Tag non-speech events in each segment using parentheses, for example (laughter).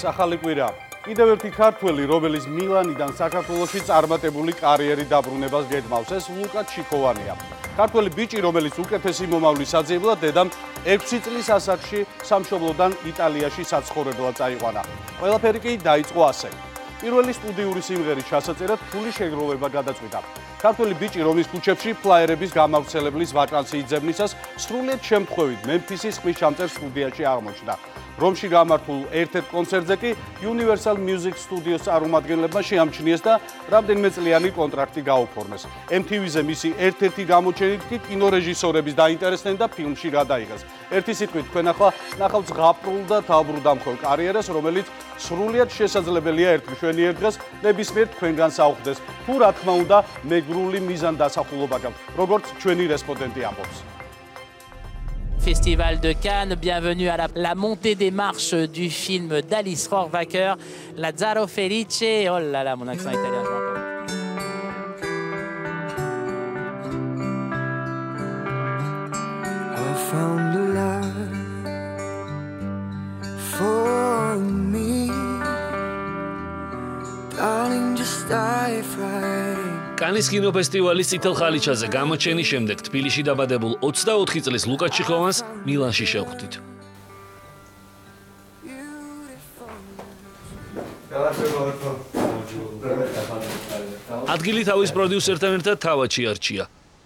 ახალი კვირა. კიდევ ერთი ქართველი, რომელიც მილანიდან საქართველოში წარმატებული კარიერი დაბრუნებას გეგმავს, ეს ლუკა ჩიქოვანია. ქართველი ბიჭი, რომელიც უკეთესი მომავლის აძიებლა დედამ 6 წლის ასაკში სამშობლოდან იტალიაში საცხოვრებლად წაიყვანა. ყველაფერი კი დაიწყო ასე. პირველი სტუდიური სიმღერის ჩასაწერად ფული შეგროვება გადაწყვიტა. ქართველი ბიჭი, რომის ქუჩებში ფლაიერების გამავრცელებლის ვაკანსიით ძებნისას სრულიად შემთხვევით მემფისის ხმის ჩამწერ სტუდიაში აღმოჩნდა. რომში გამართულ ერთ-ერთ კონცერტზე კი Universal Music Studios წარმომადგენლებმა შეამჩნიეს და რამდენიმე წლიანი კონტრაქტი გაუფორმეს. MTV-ზე მისი ერთ-ერთი გამოჩენით კი კინორეჟისორების დაინტერესდნენ და ფილმში გადაიღეს. ერთი სიტყვით, თქვენ ახლა ნახავთ ზღაპრულ და თავბრუდამხელ კარიერას, რომელიც სრულიად შესაძლებელია ერთ მშვენიერ დღეს ნებისმიერ თქვენგან საუხდეს. თუ რა თქმა უნდა, მეგრული მიზან დასახულობა გაქვთ, როგორც ჩვენი რესპონდენტი ამბობს. Festival de Cannes. Bienvenue à la, la montée des marches du film d'Alice Rohrwacher, Lazzaro Felice. Oh là là, mon accent italien, je m'entends. I found a love for me. Darling, just dive right in. კანის კინოფესტივალის წითელ ხალიჩაზე გამოჩენის შემდეგ თბილისში დაბადებულ 24 წლის ლუკა ჩიხოვანს მილანში შევხვდით. ადგილი თავის პროდიუსერთან ერთად თავად შეარჩია.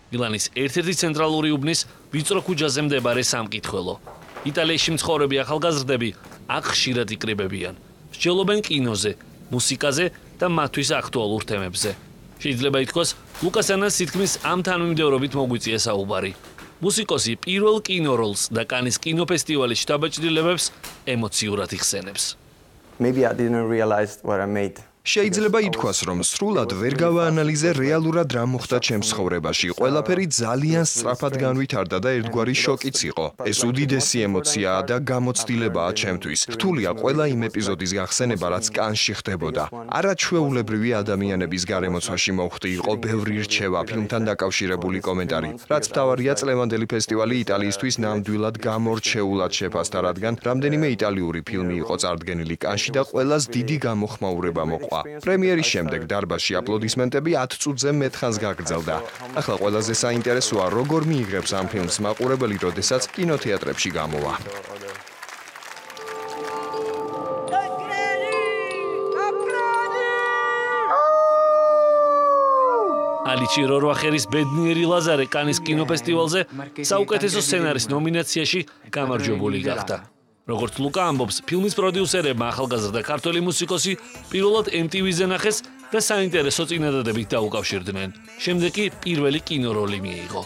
მილანის ერთ-ერთი ცენტრალური უბნის ვიწრო ქუჩაზე მდებარე სამკითხველო. იტალიაში მცხოვრები ახალგაზრდები აქ ხშირად იკრიბებიან. მსჯელობენ კინოზე, მუსიკაზე და მათთვის აქტუალურ თემებზე. შეიძლება ითქვას, ლუკასანას სითქმის ამ თანმიმდევრობით მოგვიწია საუბარი. მუსიკოსი პირველ კინოროლს და კანის კინოფესტივალის შთაბეჭდილებებს ემოციურად იხსენებს. maybe I didn't realize what I made. შეიძლება ითქვას, რომ სრულად ვერ გავაანალიზე რეალურად რა მოხდა ჩემს ცხოვრებაში. ყველაფერი ძალიან სწრაფად განვითარდა და ერთგვარი შოკიც იყო. ეს უდიდესი ემოციაა და გამოცდილებაა ჩემთვის. რთულია ყველა იმ ეპიზოდის გახსენება, რაც კანში ხდებოდა. არაჩვეულებრივი ადამიანების გარემოცვაში მოხვდი, იყო ბევრი რჩევა, ფილმთან დაკავშირებული კომენტარი. რაც მთავარია, წლევანდელი ფესტივალი იტალიისთვის ნამდვილად გამორჩეულად შეფასდა, რადგან რამდენიმე იტალიური ფილმი იყო წარდგენილი კანში და ყველას დიდი გამოხმაურება მოყვა. მოყვა. პრემიერის შემდეგ დარბაზში აპლოდისმენტები 10 წუთზე მეტხანს გაგრძელდა. ახლა ყველაზე საინტერესოა, როგორ მიიღებს ამ ფილმს მაყურებელი, როდესაც კინოთეატრებში გამოვა. ალიჩი რორვახერის ბედნიერი ლაზარე კანის კინოფესტივალზე საუკეთესო სცენარის ნომინაციაში გამარჯვებული გახდა. როგორც ლუკა ამბობს, ფილმის პროდიუსერებმა ახალგაზრდა ქართველი მუსიკოსი პირველად MTV-ზე ნახეს და საინტერესო წინადადებით დაუკავშირდნენ. შემდეგ კი პირველი კინოროლი მიიღო.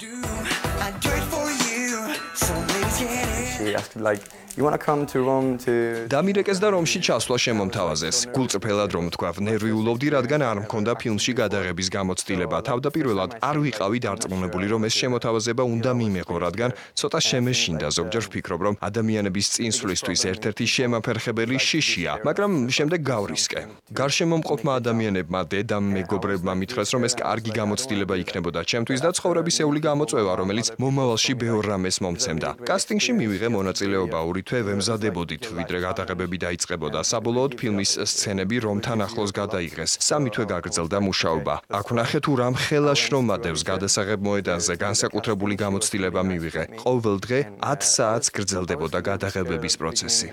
She asked like You want to come to Rome to დამირეკეს და რომში ჩასვლა შემომთავაზეს. გულწრფელად რომ თქვა, ნერვიულობდი, რადგან არ მქონდა ფილმში გადაღების გამოცდილება. თავდაპირველად არ ვიყავი დარწმუნებული, რომ ეს შემოთავაზება უნდა მიმეღო, რადგან ცოტა შემეშინდა. ზოგჯერ ვფიქრობ, რომ ადამიანების წინსვლისთვის ერთ-ერთი შემაფერხებელი შიშია, მაგრამ შემდეგ გავრისკე. გარშემომყოფმა ადამიანებმა, დედამ, მეგობრებმა მითხრეს, რომ ეს კარგი გამოცდილება იქნებოდა ჩემთვის და ცხოვრებისეული გამოწვევა, რომელიც მომავალში ბევრ რამეს მომცემდა. კასტინგში მივიღე მონაწილეობა ორი თვე ვემზადებოდით, ვიდრე გადაღებები დაიწყებოდა. საბოლოოდ ფილმის სცენები რომთან ახლოს გადაიღეს. სამი თვე გაგრძელდა მუშაობა. აქ ვნახე თუ რამ ხელა შრომადევს გადასაღებ მოედანზე განსაკუთრებული გამოცდილება მივიღე. ყოველ დღე 10 საათს გრძელდებოდა გადაღებების პროცესი.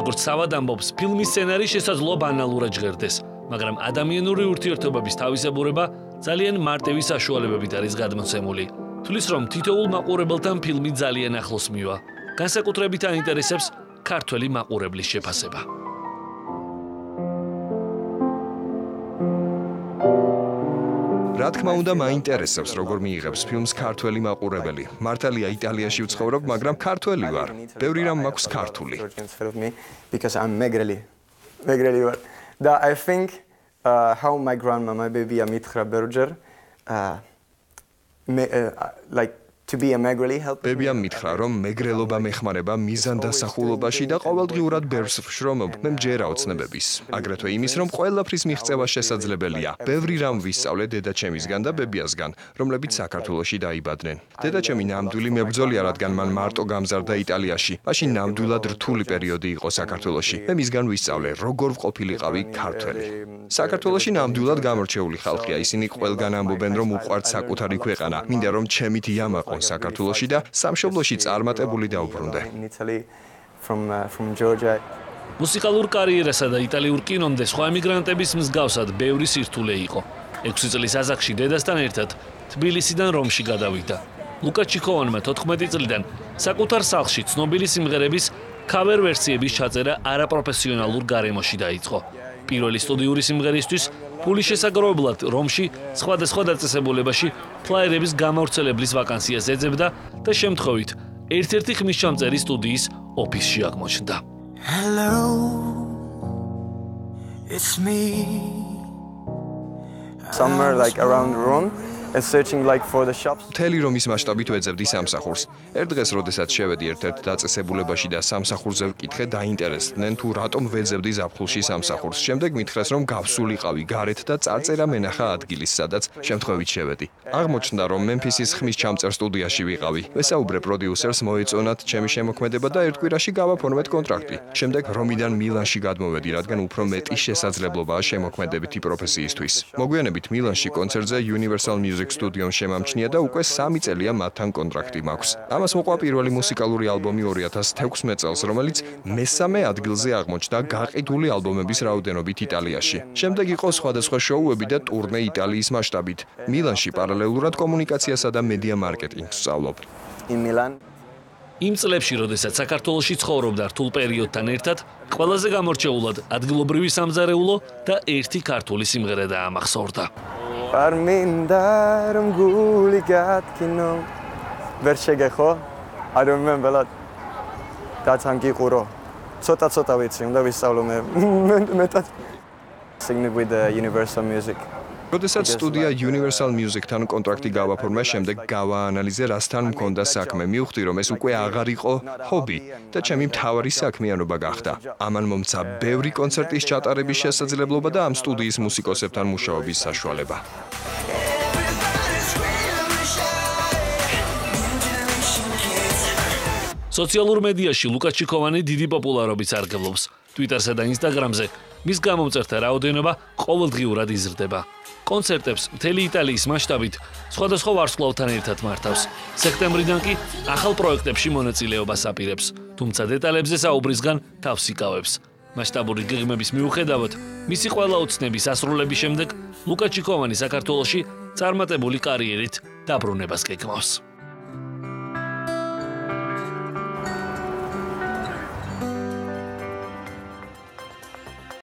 როგორც სავად ამბობს, ფილმის სცენარი შესაძლოა ბანალურად ჟღერდეს, მაგრამ ადამიანური ურთიერთობების თავისებურება ძალიან მარტივი საშუალებებით არის გადმოცემული. თulis რომ თითოეულ მაყურებელთან ფილმი ძალიან ახლოს მივა. განსაკუთრებით აინტერესებს ქართველი მაყურებლის შეფასება. რა თქმა უნდა, მაინტერესებს როგორ მიიღებს ფილმს ქართველი მაყურებელი. მართალია იტალიაში ვცხოვრობ, მაგრამ ქართველი ვარ. ბევრი რამ მაქვს ქართული. because I'm megreli. Megreli ვარ. და I think uh, how my grandma, my baby Amitra Berger, uh, me, uh, like to be a Megreli helped me. ბებიამ მითხრა, რომ მეგრელობა მეხმარება მიზანდასახულობაში და ყოველდღიურად ბევრს ვშრომობ მე მჯერა ოცნებების. აგრეთვე იმის, რომ ყველაფრის მიღწევა შესაძლებელია. ბევრი რამ ვისწავლე დედაჩემისგან და ბებიასგან, რომლებიც საქართველოში დაიბადნენ. დედაჩემი ნამდვილი მებრძოლია, რადგან მან მარტო გამზარდა იტალიაში. მაშინ ნამდვილად რთული პერიოდი იყო საქართველოში. მე მისგან ვისწავლე, როგორ ვყოფილიყავი ქართველი. საქართველოში ნამდვილად გამორჩეული ხალხია. ისინი ყველგან ამბობენ, რომ უყვართ საკუთარი ქვეყანა. მინდა რომ ჩემით იამაყონ საქართველოში და სამშობლოში წარმატებული დაუბრუნდე. from uh, from Georgia. მუსიკალურ კარიერასა და იტალიურ კინომდე სხვა ემიგრანტების მსგავსად ბევრი სირთულე იყო. 6 წლის ასაკში დედასთან ერთად თბილისიდან რომში გადავიდა. ლუკა ჩიკოვანმა 14 წლიდან საკუთარ სახლში ცნობილი სიმღერების ქავერ ვერსიების ჩაწერა არაპროფესიონალურ გარემოში დაიწყო. პირველი სტუდიური სიმღერისთვის ფულის შესაგროვებლად რომში სხვადასხვა დაწესებულებაში ფლაიერების გამავრცელებლის ვაკანსიას ეძებდა და შემთხვევით ერთ-ერთი ხმისჩამწერი სტუდიის ოფისში აღმოჩნდა. Hello, it's me. Somewhere like around Rome and searching like for the shops. მთელი რომის მასშტაბით ვეძებდი სამსახურს. ერთ დღეს, როდესაც შევედი ერთ-ერთ დაწესებულებაში და სამსახურზე ვკითხე, დაინტერესდნენ თუ რატომ ვეძებდი ზაფხულში სამსახურს. შემდეგ მითხრეს, რომ გავსულიყავი გარეთ და წარწერა მენახა ადგილის, სადაც შემთხვევით შევედი. აღმოჩნდა, რომ მემფისის ხმის ჩამწერ სტუდიაში ვიყავი. ვესაუბრე პროდიუსერს, მოეწონათ ჩემი შემოქმედება და ერთ კვირაში გავაფორმეთ კონტრაქტი. შემდეგ რომიდან მილანში გადმოვედი, რადგან უფრო მეტი შესაძლებლობაა შემოქმედებითი პროფესიისთვის. მოგვიანებით მილანში კონცერტზე Universal Music Studio-მ შემამჩნია და უკვე 3 წელია მათთან კონტრაქტი მაქვს. ამას მოყვა პირველი მუსიკალური ალბომი 2016 წელს, რომელიც მესამე ადგილზე აღმოჩნდა გაყიდული ალბომების რაოდენობით იტალიაში. შემდეგ იყო სხვადასხვა შოუები და ტურნე იტალიის მასშტაბით. მილანში პარალელურად კომუნიკაციასა და მედია მარკეტინგს სწავლობ. in Milan. იმ წლებში, როდესაც საქართველოში ცხოვრობდა რთულ პერიოდთან ერთად, ყველაზე გამორჩეულად ადგილობრივი სამზარეულო და ერთი ქართული სიმღერა დაამახსოვრდა. არ მინდა რომ გული გათქინო. ვერ შეგეხო? I don't remember that. დათან გიყურო. ცოტა ცოტა ვიცი, უნდა ვისწავლო მე (laughs) მე- მეტად. Sing it with the Universal Music. როდესაც სტუდია Universal Music-თან კონტრაქტი გავაფორმა, შემდეგ გავაანალიზე, რასთან მქონდა საქმე. მივხვდი, რომ ეს უკვე აღარ იყო ჰობი და ჩემი მთავარი საქმიანობა გახდა. ამან მომცა ბევრი კონცერტის ჩატარების შესაძლებლობა და ამ სტუდიის მუსიკოსებთან მუშაობის საშუალება. სოციალურ მედიაში ლუკა ჩიკოვანი დიდი პოპულარობით სარგებლობს. Twitter-სა და Instagram-ზე მის გამომწერთა რაოდენობა ყოველდღიურად იზრდება. კონცერტებს მთელი იტალიის მასშტაბით სხვადასხვა ვარსკვლავთან ერთად მართავს. სექტემბრიდან კი ახალ პროექტებში მონაწილეობას აპირებს, თუმცა დეტალებზე საუბრისგან თავს იკავებს. მასშტაბური გეგმების მიუხედავად, მისი ყველა ოცნების ასრულების შემდეგ ლუკა ჩიკოვანი საქართველოში წარმატებული კარიერით დაბრუნებას გეგმავს.